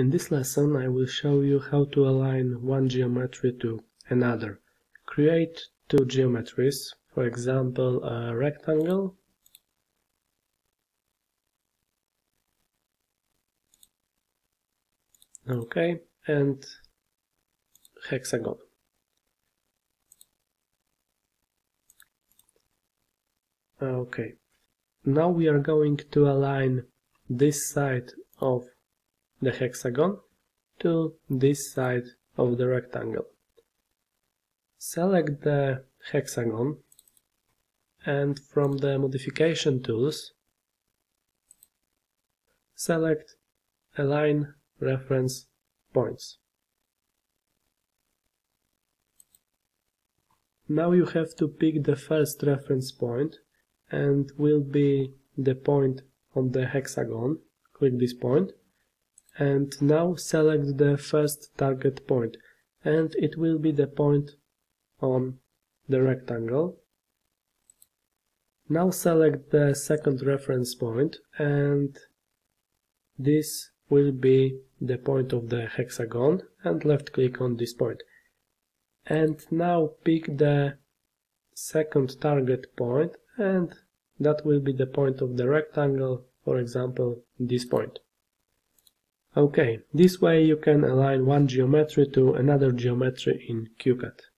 In this lesson I will show you how to align one geometry to another. Create two geometries, for example a rectangle okay and hexagon. Okay, now we are going to align this side of the hexagon to this side of the rectangle. Select the hexagon and from the modification tools select Align Reference Points. Now you have to pick the first reference point and will be the point on the hexagon. Click this point and now select the first target point and it will be the point on the rectangle. Now select the second reference point and this will be the point of the hexagon and left click on this point. And now pick the second target point and that will be the point of the rectangle, for example this point. Okay, this way you can align one geometry to another geometry in QCAD.